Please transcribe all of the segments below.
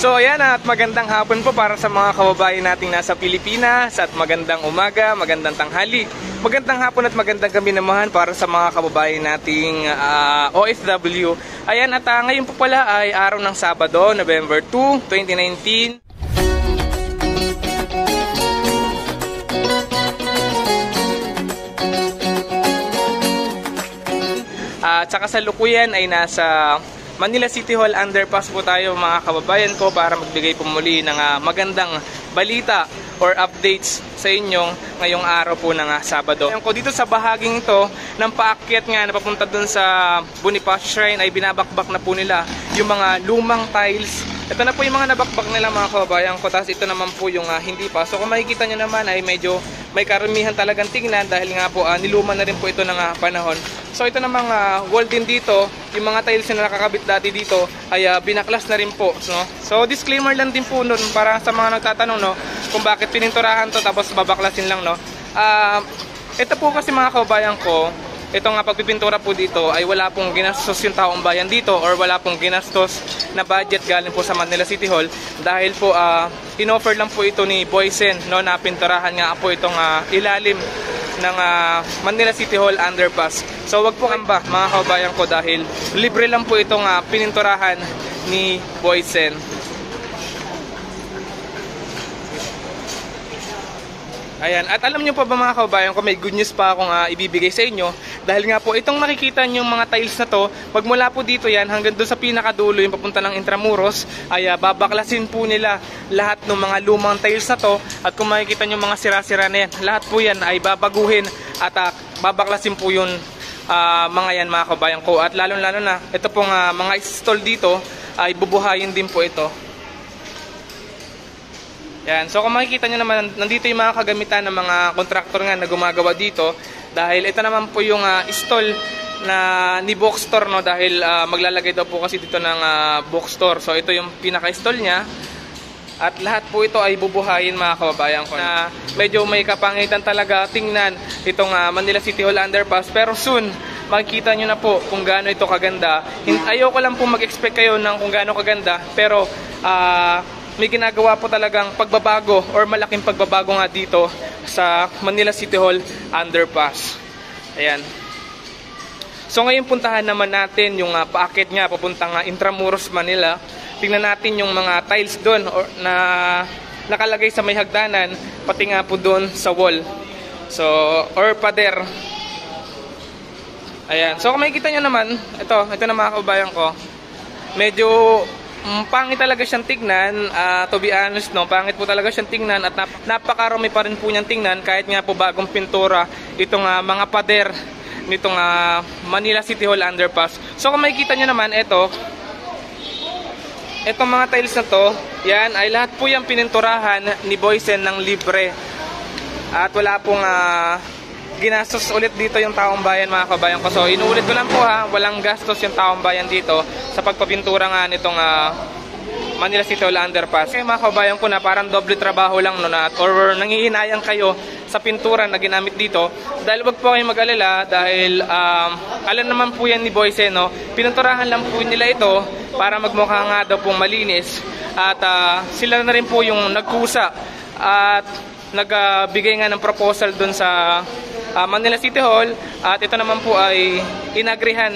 So ayan at magandang hapon po para sa mga kababayan nating nasa Pilipinas at magandang umaga, magandang tanghali. Magandang hapon at magandang gabi naman para sa mga kababayan nating ah, OFW. Ayan at ah, ngayon po pala ay araw ng Sabado, November 2, 2019. At sa kasalukuyan ay nasa Manila City Hall underpass po tayo mga kababayan ko para magbigay po muli ng ah, magandang balita or updates sa inyong ngayong araw po ng ah, Sabado. Ngayon ko dito sa bahaging ito ng paakyat nga na papunta dun sa Bonifacio Shrine ay binabakbak na po nila yung mga lumang tiles ito na po yung mga nabakbak nila mga kababayan ko. Tapos ito naman po yung uh, hindi pa. So kung makikita nyo naman ay medyo may karamihan talagang tingnan dahil nga po uh, niluman na rin po ito ng uh, panahon. So ito namang uh, wall din dito, yung mga tiles na nakakabit dati dito ay uh, binaklas na rin po. No? So disclaimer lang din po nun para sa mga nagtatanong no, kung bakit pininturahan to tapos babaklasin lang. No? Uh, ito po kasi mga kababayan ko, itong uh, pagpipintura po dito ay wala pong ginastos yung taong bayan dito or wala pong ginastos na budget galing po sa Manila City Hall dahil po uh, inoffer lang po ito ni Boysen no, na pinturahan nga po itong uh, ilalim ng uh, Manila City Hall underpass. So wag po kamba mga kababayan ko dahil libre lang po itong uh, pininturahan ni Boysen. Ayan. At alam nyo pa ba mga kababayan ko, may good news pa akong uh, ibibigay sa inyo. Dahil nga po, itong nakikita nyo mga tiles na to, pag mula po dito yan, hanggang doon sa pinakadulo, yung papunta ng Intramuros, ay uh, babaklasin po nila lahat ng mga lumang tiles na to. At kung makikita nyo mga sira-sira na yan, lahat po yan ay babaguhin at uh, babaklasin po yun uh, mga yan mga kababayan ko. At lalong-lalo na, ito pong uh, mga install dito, ay bubuhayin din po ito. Yan. So kung makikita nyo naman, nandito yung mga kagamitan ng mga kontraktor nga na gumagawa dito. Dahil ito naman po yung uh, stall na ni bookstore no dahil uh, maglalagay daw po kasi dito ng uh, bookstore. So ito yung pinaka-stall niya. At lahat po ito ay bubuhayin mga kababayan ko na medyo may kapangitan talaga tingnan itong uh, Manila City Hall underpass. Pero soon, makikita nyo na po kung gaano ito kaganda. Ayoko lang po mag-expect kayo ng kung gaano kaganda. Pero uh, may ginagawa po talagang pagbabago or malaking pagbabago nga dito sa Manila City Hall underpass. Ayan. So ngayon puntahan naman natin yung uh, paakit nga papuntang uh, Intramuros, Manila. Tingnan natin yung mga tiles doon na nakalagay sa may hagdanan pati nga po doon sa wall. So, or pader. Ayan. So kung makikita nyo naman, ito, ito na mga kaubayan ko. Medyo Mm, pangit talaga siyang tignan, uh, to be honest, no, pangit po talaga siyang tignan at nap napakarami pa rin po niyang tignan kahit nga po bagong pintura itong uh, mga pader nitong uh, Manila City Hall underpass. So kung makikita niyo naman, ito, itong mga tiles na to, yan ay lahat po yung pininturahan ni Boysen ng libre. At wala pong uh, ginastos ulit dito yung taong bayan mga kabayan ko. So inuulit ko lang po ha, walang gastos yung taong bayan dito sa pagpapintura nga nitong uh, Manila City Hall Underpass. Kaya mga kabayan ko na parang doble trabaho lang no na or nangihinayang kayo sa pintura na ginamit dito dahil wag po kayong mag-alala dahil um, alam naman po yan ni Boyce no pininturahan lang po nila ito para magmukha nga daw pong malinis at uh, sila na rin po yung nagkusa at nagbigay nga ng proposal dun sa uh, Manila City Hall at ito naman po ay inagrihan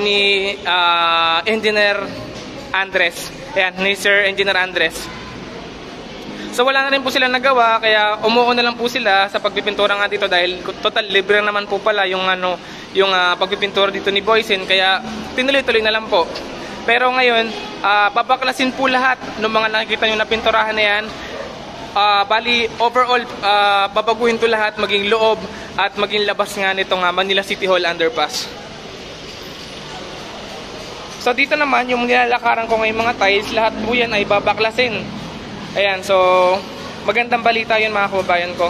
ni uh, Engineer Andres. Ayan, ni Sir Engineer Andres. So wala na rin po sila nagawa kaya umuo na lang po sila sa pagpipintura nga dito dahil total libre naman po pala yung ano yung uh, pagpipintura dito ni Boysen kaya tinuloy-tuloy na lang po. Pero ngayon, uh, babaklasin po lahat ng mga nakikita nyo na pinturahan na yan uh, bali overall uh, babaguhin to lahat maging loob at maging labas nga nitong uh, Manila City Hall underpass so dito naman yung nilalakaran ko ngayong mga tiles lahat po yan ay babaklasin ayan so magandang balita yun mga kababayan ko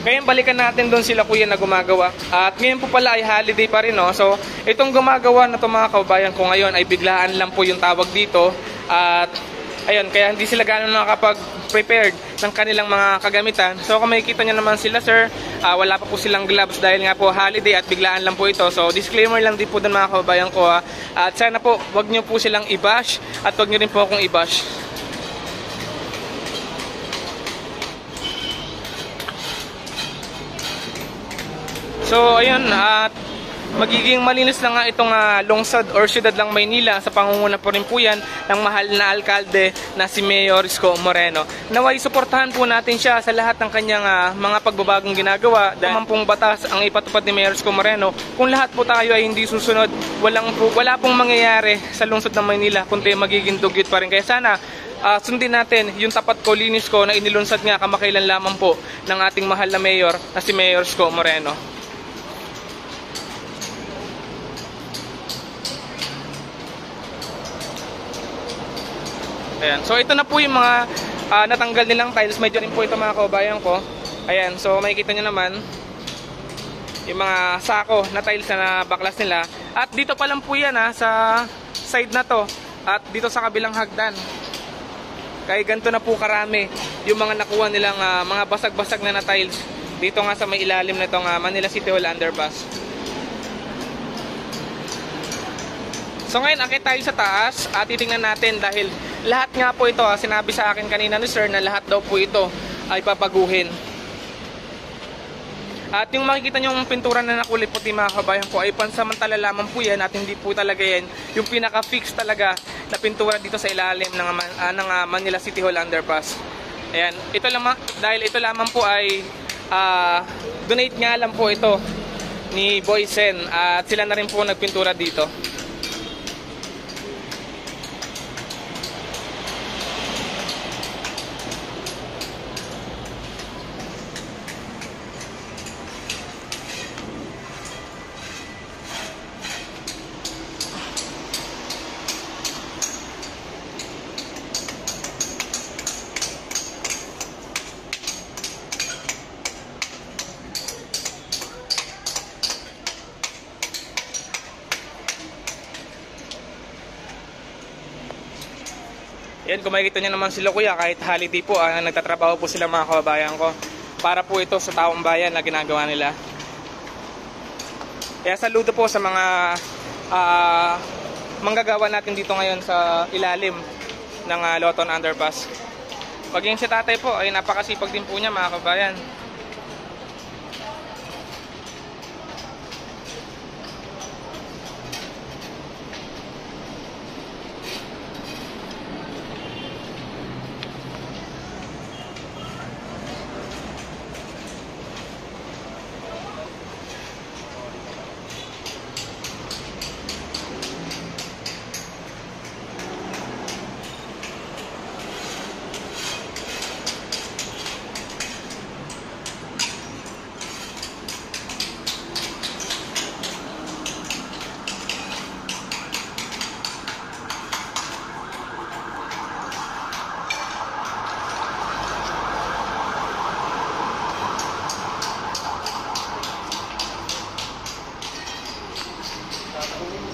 ngayon balikan natin doon sila kuya na gumagawa. At ngayon po pala ay holiday pa rin no. So itong gumagawa na to mga kababayan ko ngayon ay biglaan lang po yung tawag dito. At Ayun, kaya hindi sila gano'n nakakapag-prepared ng kanilang mga kagamitan. So kung makikita nyo naman sila sir, ah, wala pa po silang gloves dahil nga po holiday at biglaan lang po ito. So disclaimer lang din po dun mga kababayan ko. ah. At sana po, wag nyo po silang i-bash at wag nyo rin po akong i-bash. So ayun at magiging malinis na nga itong ah, lungsod or syudad lang Maynila sa pangunguna po rin po yan ng mahal na alkalde na si Mayor Isko Moreno. Naway suportahan po natin siya sa lahat ng kanyang ah, mga pagbabagong ginagawa dahil pong batas ang ipatupad ni Mayor Isko Moreno. Kung lahat po tayo ay hindi susunod, walang po, wala pong mangyayari sa lungsod ng Maynila kundi magiging dugyot pa rin. Kaya sana Ah, sundin natin yung tapat ko, linis ko na inilunsad nga kamakailan lamang po ng ating mahal na mayor na si Mayor Sko Moreno. Ayan. So ito na po yung mga ah, natanggal nilang tiles. Medyo rin po ito mga kababayan ko. Ayan. So makikita nyo naman yung mga sako na tiles na baklas nila. At dito pa lang po yan ha, sa side na to. At dito sa kabilang hagdan. Kaya ganito na po karami yung mga nakuha nilang ah, mga basag-basag na na tiles dito nga sa may ilalim na itong ah, Manila City Hall Underpass. So ngayon, akit tayo sa taas at titingnan natin dahil lahat nga po ito, ah, sinabi sa akin kanina ni Sir na lahat daw po ito ay papaguhin. At yung makikita nyo yung pintura na nakulay puti mga kabayan ko ay pansamantala lamang po yan at hindi po talaga yan yung pinaka-fix talaga na pintura dito sa ilalim ng, ah, ng ah, Manila City Hall Underpass. Ayan, ito lamang, dahil ito lamang po ay ah, donate nga lang po ito ni Boysen at sila na rin po nagpintura dito. Yan, kung makikita nyo naman sila kuya, kahit holiday po, ah, nagtatrabaho po sila mga kababayan ko. Para po ito sa taong bayan na ginagawa nila. Kaya saludo po sa mga ah, manggagawa natin dito ngayon sa ilalim ng ah, Loton Underpass. Paging si tatay po ay napakasipag din po niya mga kabayan.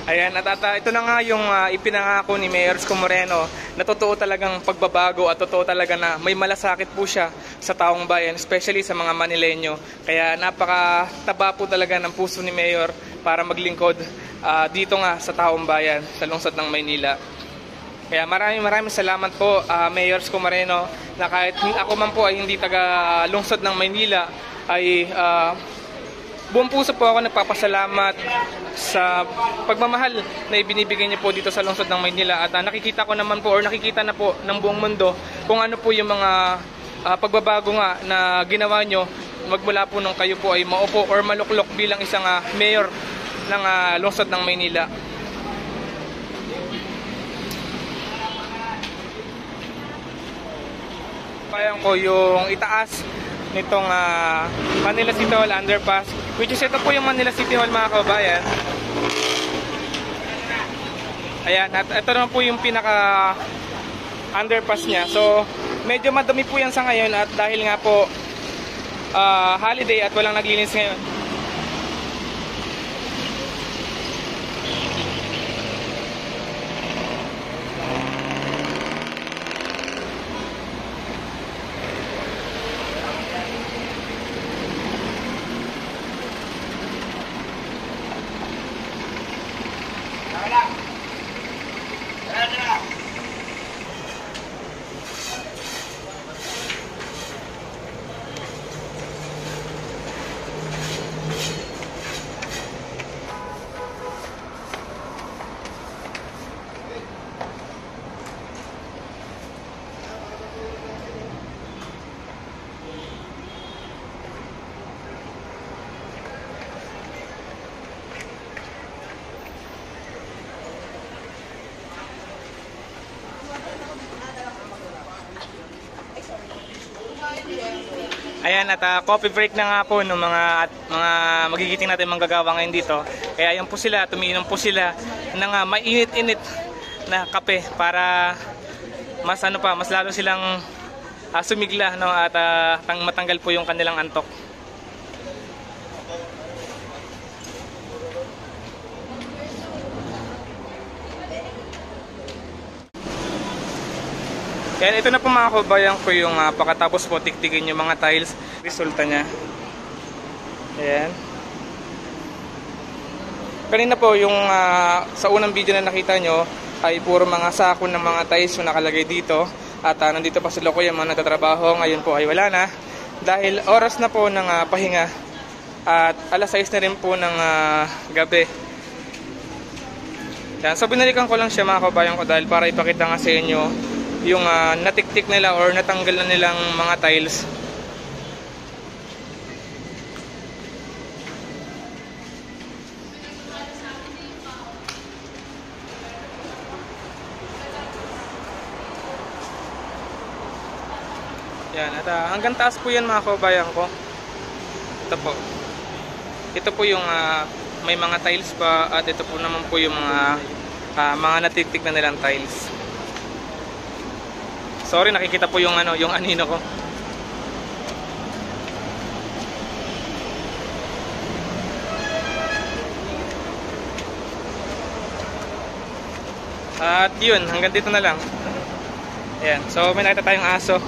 Ayan, at, at ito na nga yung ah, ipinangako ni Mayor Isko Moreno na totoo talagang pagbabago at totoo talaga na may malasakit po siya sa taong bayan, especially sa mga Manileño. Kaya napakataba po talaga ng puso ni Mayor para maglingkod ah, dito nga sa taong bayan, sa lungsod ng Maynila. Kaya maraming maraming salamat po ah, Mayor Isko Moreno na kahit ako man po ay hindi taga lungsod ng Maynila ay ah, buong puso po ako nagpapasalamat sa pagmamahal na ibinibigay niyo po dito sa lungsod ng Maynila at ah, nakikita ko naman po or nakikita na po ng buong mundo kung ano po yung mga ah, pagbabago nga na ginawa nyo magmula po nung kayo po ay maupo or maluklok bilang isang ah, mayor ng ah, lungsod ng Maynila. Payan ko yung itaas nitong ah, Manila City Hall Underpass which is ito po yung Manila City Hall mga kababayan. Ayan at ito naman po yung pinaka underpass niya. So medyo madumi po yan sa ngayon at dahil nga po ah, holiday at walang naglinis ngayon Right out. Ayan, at ah, coffee break na nga po ng mga at mga magigiting natin manggagawa ngayon dito. Kaya yan po sila, tumiinom po sila ng ah, mainit-init na kape para mas ano pa, mas lalo silang ah, sumigla no at tang matanggal po yung kanilang antok. Yan, ito na po mga kabayan ko yung ah, pakatapos po tiktikin yung mga tiles. Resulta niya. Ayan. Kanina po yung ah, sa unang video na nakita nyo ay puro mga sako ng mga tiles yung nakalagay dito. At ah, nandito pa sila ko yung mga nagtatrabaho. Ngayon po ay wala na. Dahil oras na po ng ah, pahinga. At alas 6 na rin po ng ah, gabi. Yan. So binalikan ko lang siya mga kabayan ko dahil para ipakita nga sa inyo yung ah, natiktik nila or natanggal na nilang mga tiles. Yan, at ah, hanggang taas po yan mga kabayan ko. Ito po. Ito po yung ah, may mga tiles pa at ito po naman po yung mga ah, mga natitik na nilang tiles. Sorry, nakikita po yung ano, yung anino ko. At yun, hanggang dito na lang. Ayan, so may nakita tayong aso.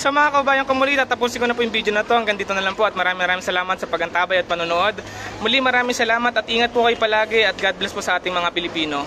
Sa mga kabayan ko muli, tatapusin ko na po yung video na to. Hanggang dito na lang po at maraming maraming salamat sa pagantabay at panonood. Muli maraming salamat at ingat po kayo palagi at God bless po sa ating mga Pilipino.